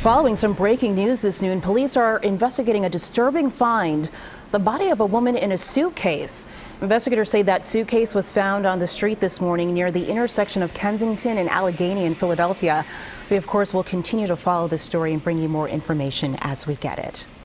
Following some breaking news this noon, police are investigating a disturbing find the body of a woman in a suitcase. Investigators say that suitcase was found on the street this morning near the intersection of Kensington and Allegheny in Philadelphia. We, of course, will continue to follow this story and bring you more information as we get it.